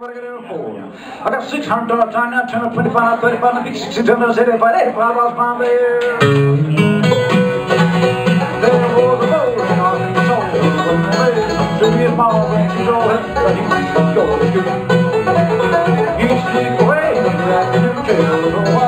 We're going to four. I got six hundred dollars, nine, nine, ten, twenty-five, thirty-five, big sixty, ten dollars, eighty-five, eighty-five dollars, pound there. There was a bowl and I think it's all good. To be a mall and he's all in, but he wants to go to school. He sneaked away in the afternoon, tell the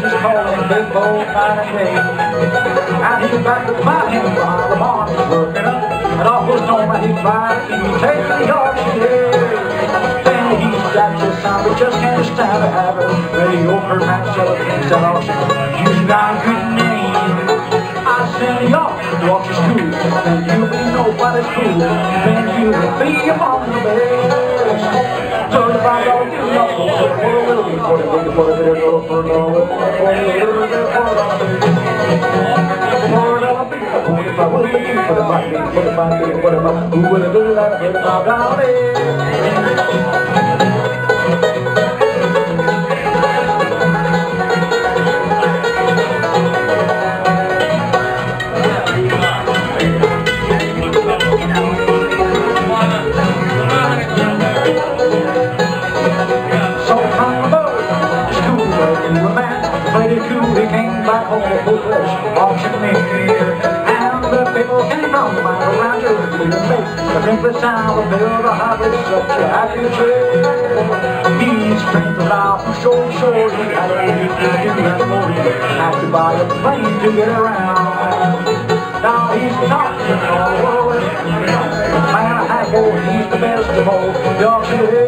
his calling, big bold night and day. And he back with my hand while the barn was working up. And off was known that he'd fly to take the auction day. Then he's got his son, but just can't stand to have it. Radio man selling things at auction. You got a good name. I send you off to auction school. And you'll be nobody's fool. Then you'll be among the best. Give me what about me? What about me? What about me? Who would have a that? Back home full flesh, auctioneer. And the people came from the around you, you make the rimpless sound of build a hobby, such a happy trip. He's sprinkled out from shore to shore, he had a to do that morning. Had to buy a plane to get around. Now he's in all the world, man a hackle, he's the best of all. The